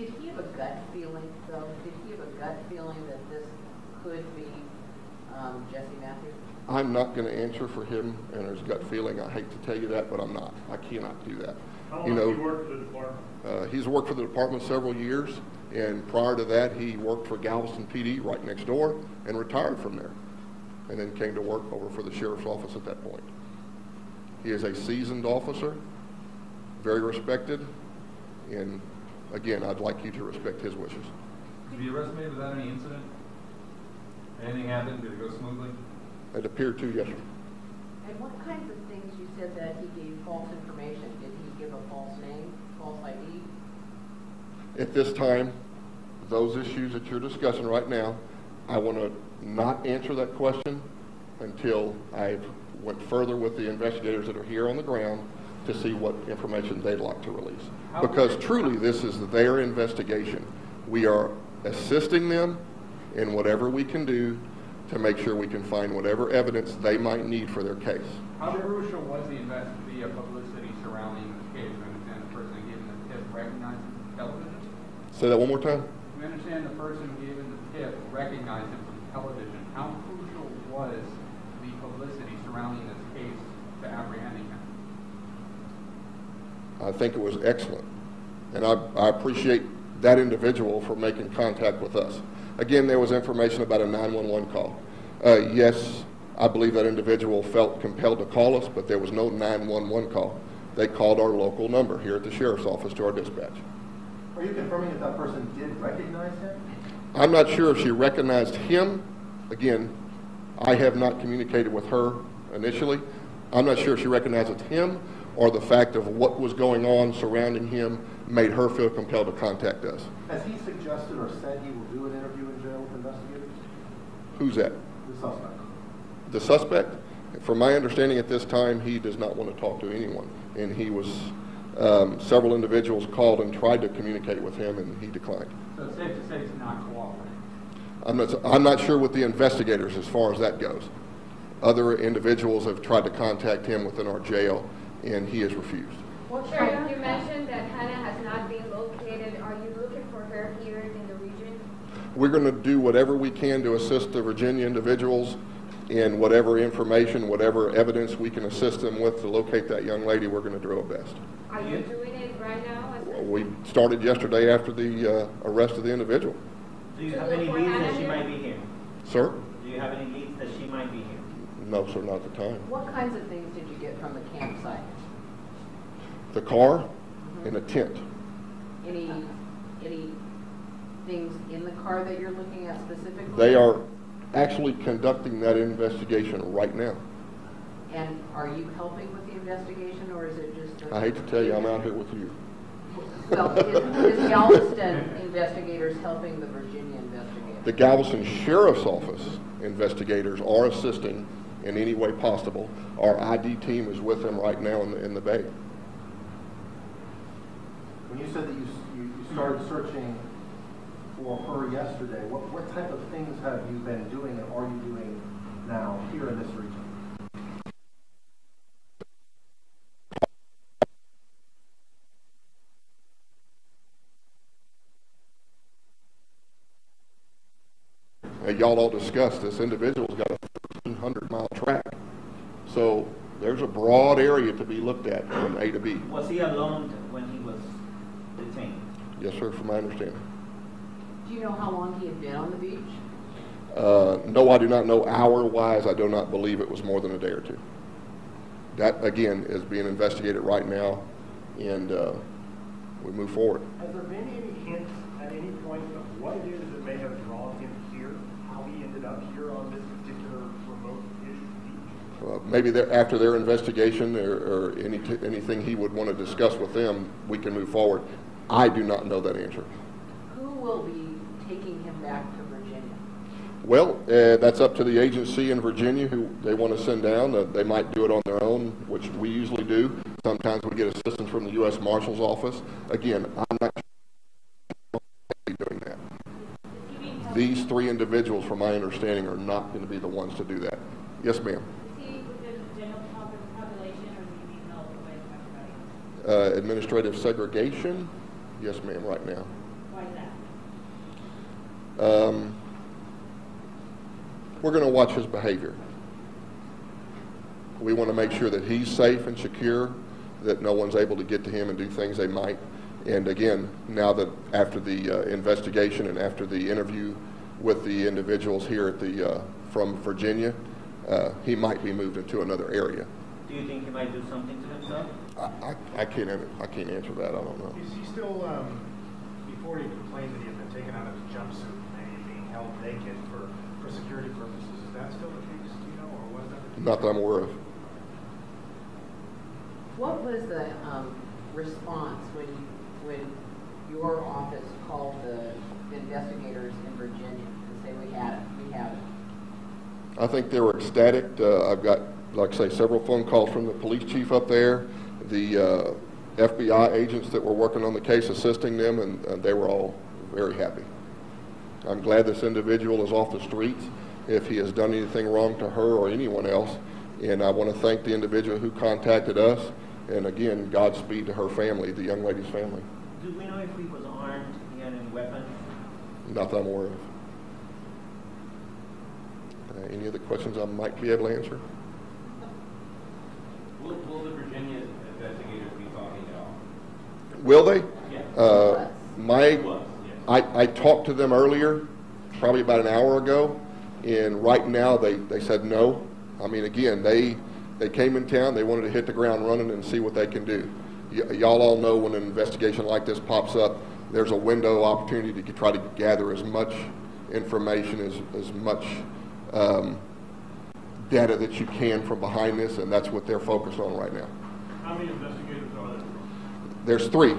Did he have a gut feeling, though? Did he have a gut feeling that this could be um, Jesse Matthews? I'm not going to answer for him and his gut feeling. I hate to tell you that, but I'm not. I cannot do that. How You long know, have you worked for the department? Uh, he's worked for the department several years, and prior to that, he worked for Galveston PD right next door and retired from there, and then came to work over for the sheriff's office at that point. He is a seasoned officer, very respected, and again, I'd like you to respect his wishes. Was he arrested without any incident? Anything happened? Did it go smoothly? It appeared to, yes, sir. And what kinds of things, you said that he gave false information. Did he give a false name, false ID? At this time, those issues that you're discussing right now, I want to not answer that question until I've went further with the investigators that are here on the ground to see what information they'd like to release. Because truly, this is their investigation. We are assisting them in whatever we can do to make sure we can find whatever evidence they might need for their case. How crucial was the invest, the uh, publicity surrounding the case? We understand the person giving the tip recognized him from television? Say that one more time? We understand the person giving the tip recognized him from television. How crucial was the publicity surrounding this case to apprehending him? I think it was excellent. And I, I appreciate that individual for making contact with us. Again, there was information about a 911 call. Uh, yes, I believe that individual felt compelled to call us, but there was no 911 call. They called our local number here at the sheriff's office to our dispatch. Are you confirming that that person did recognize him? I'm not sure if she recognized him. Again, I have not communicated with her initially. I'm not sure if she recognizes him or the fact of what was going on surrounding him made her feel compelled to contact us. Has he suggested or said he will do an interview in jail with investigators? Who's that? The suspect. The suspect? From my understanding at this time, he does not want to talk to anyone. And he was, um, several individuals called and tried to communicate with him and he declined. So it's safe to say he's not cooperating. I'm not, I'm not sure with the investigators as far as that goes. Other individuals have tried to contact him within our jail, and he has refused. What Sheriff, kind you mentioned that Hannah has not been located. Are you looking for her here in the region? We're going to do whatever we can to assist the Virginia individuals in whatever information, whatever evidence we can assist them with to locate that young lady, we're going to do our best. Are you doing it right now? as- We started yesterday after the uh, arrest of the individual. Do you have any for leads that she might be here? Sir? Do you have any leads that she might be here? No, sir, not at the time. What kinds of things did you get from the campsite? The car mm-hmm. and a tent. Any, any things in the car that you're looking at specifically? They are actually conducting that investigation right now. And are you helping with the investigation, or is it just? I hate to tell you, I'm out here with you. Well, is is Galveston investigators helping the Virginia investigators? The Galveston Sheriff's Office investigators are assisting in any way possible. Our ID team is with them right now in the, in the bay. When you said that you, you you started searching for her yesterday, what, what type of things have you been doing and are you doing now here in this region? Y'all all discussed, this individual's got a 1,300 mile track. So there's a broad area to be looked at from A to B. Was he alone when he was detained? Yes, sir, from my understanding. Do you know how long he had been on the beach? Uh, no, I do not know hour-wise. I do not believe it was more than a day or two. That, again, is being investigated right now, and uh, we move forward. Has there been any hints at any point of what it is that may have drawn him here? How he ended up here on this particular remote-ish beach? Uh, Maybe after their investigation or or any t- anything he would want to discuss with them, we can move forward. I do not know that answer. Who will be taking him back to Virginia? Well, uh, that's up to the agency in Virginia who they want to send down. Uh, They might do it on their own, which we usually do. Sometimes we get assistance from the U.S. Marshal's Office. Again, I'm not doing that. These three individuals, from my understanding, are not going to be the ones to do that. Yes, ma'am. Is he within the general pop- population or do you need help away from everybody? Uh, Administrative segregation? Yes, ma'am, right now. Why Why that? Um, we're going to watch his behavior. We want to make sure that he's safe and secure, that no one's able to get to him and do things they might. And again, now that after the uh, investigation and after the interview with the individuals here at the, uh, from Virginia, uh, he might be moved into another area. Do you think he might do something to himself? I, I, I can't, I can't answer that, I don't know. Is he still, um, before he complained that he had been taken out of his jumpsuit and being held naked for, for security purposes, is that still the case, do you know, or was that? the case? Not that I'm aware of. What was the, um, response when, when your office called the investigators in Virginia and say, we had it, we have it? I think they were ecstatic. Uh, I've got, like I say, several phone calls from the police chief up there, the uh, FBI agents that were working on the case assisting them, and, and they were all very happy. I'm glad this individual is off the streets if he has done anything wrong to her or anyone else. And I want to thank the individual who contacted us. And again, Godspeed to her family, the young lady's family. Do we know if he was armed, he had any weapons? Not that I'm aware of. Uh, any other questions I might be able to answer? Will, will the Virginia investigators be talking at all? Will they? Uh, my, I, I talked to them earlier, probably about an hour ago, and right now they, they said no. I mean, again, they, they came in town, they wanted to hit the ground running and see what they can do. Y- y'all all know when an investigation like this pops up, there's a window opportunity to try to gather as much information, as, as much, um, data that you can from behind this, and that's what they're focused on right now. How many investigators are there? There's three.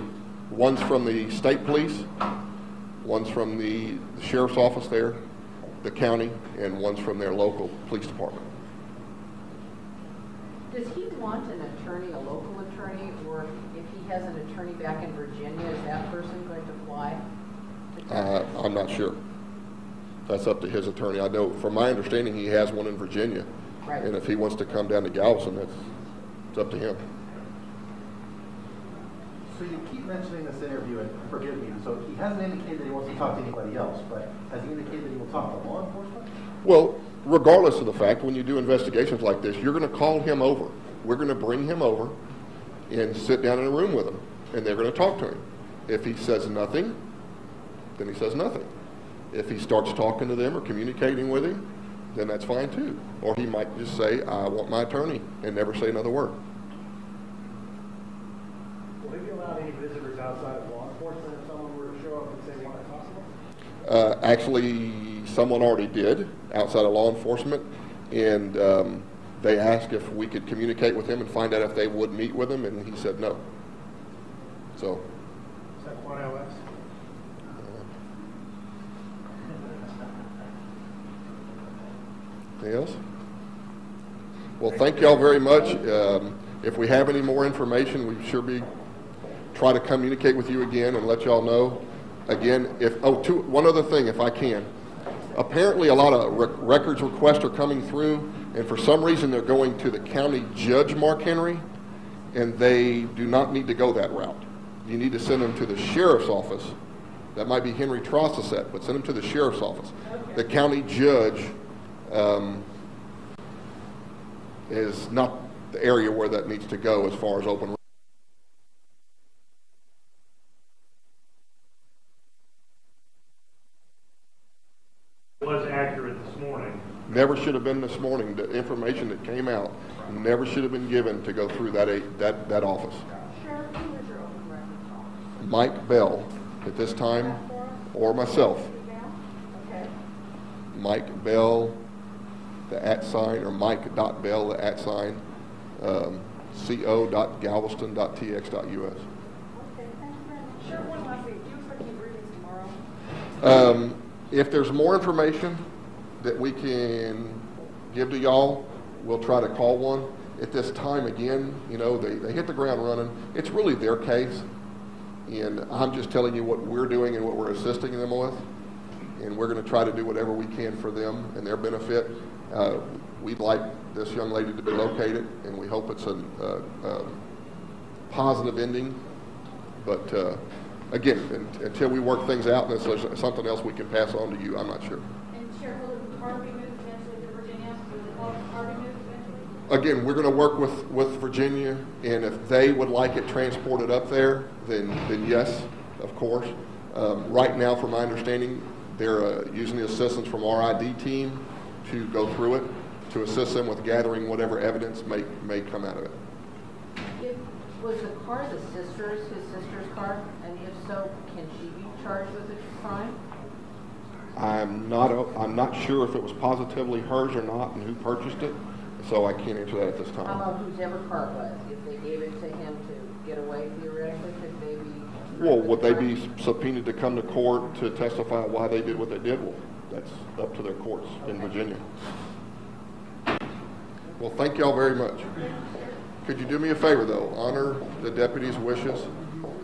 One's from the state police, one's from the sheriff's office there, the county, and one's from their local police department. Does he want an attorney, a local attorney, or if he has an attorney back in Virginia, is that person going to fly? to Uh, I'm not sure. That's up to his attorney. I know, from my understanding, he has one in Virginia. Right. And if he wants to come down to Galveston, that's, it's up to him. So you keep mentioning this interview, and forgive me, so he hasn't indicated that he wants to talk to anybody else, but has he indicated that he will talk to law enforcement? Well, regardless of the fact, when you do investigations like this, you're going to call him over. We're going to bring him over and sit down in a room with him, and they're going to talk to him. If he says nothing, then he says nothing. If he starts talking to them or communicating with him, then that's fine too. Or he might just say, I want my attorney, and never say another word. Will they be allowed any visitors outside of law enforcement if someone were to show up and say they want to talk to them? Uh, actually, someone already did outside of law enforcement, and um, they asked if we could communicate with him and find out if they would meet with him, and he said no. So, Is that Quad LS? anything else? Well, thank y'all very much. Um, if we have any more information, we'd sure be try to communicate with you again and let y'all know. Again, if oh, two, one other thing, if I can. Apparently, a lot of rec- records requests are coming through, and for some reason, they're going to the county judge, Mark Henry, and they do not need to go that route. You need to send them to the sheriff's office. That might be Henry Trochesset, but send them to the sheriff's office. The county judge um, is not the area where that needs to go as far as open. Was accurate this morning. Never should have been this morning. The information that came out never should have been given to go through that, a- that, that office. Sheriff, who is your open records officer? Mike Bell at this time, or myself. Mike Bell, the at sign, or Mike dot Bell, the at sign, um, co dot galveston dot tx dot us. Okay, thank you very much. Sheriff, one last thing, do you expect any briefings tomorrow? Um, if there's more information that we can give to y'all, we'll try to call one. At this time, again, you know, they, they hit the ground running. It's really their case. And I'm just telling you what we're doing and what we're assisting them with. And we're gonna try to do whatever we can for them and their benefit. Uh, we'd like this young lady to be located, and we hope it's a, a, a positive ending. But, uh, again, un- until we work things out, and there's something else we can pass on to you, I'm not sure. And Chair, will the car be moved eventually to Virginia? Will the car- car be moved eventually? Again, we're going to work with, with Virginia, and if they would like it transported up there, then, then yes, of course. Um, right now, from my understanding, they're uh, using the assistance from our ID team to go through it, to assist them with gathering whatever evidence may, may come out of it. If, was the car the sister's, his sister's car? And if so, can she be charged with a crime? I'm not, I'm not sure if it was positively hers or not and who purchased it, so I can't answer that at this How time. about whosever car it was? If they gave it to him to get away theoretically, could they be? Well, would they be subpoenaed to come to court to testify why they did what they did? Well, that's up to their courts in Virginia. Well, thank y'all very much. Could you do me a favor, though? Honor the deputy's wishes.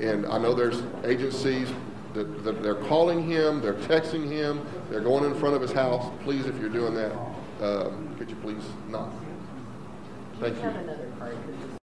And I know there's agencies that, that they're calling him, they're texting him, they're going in front of his house. Please, if you're doing that, um, could you please not? Thank you. another card, 'cause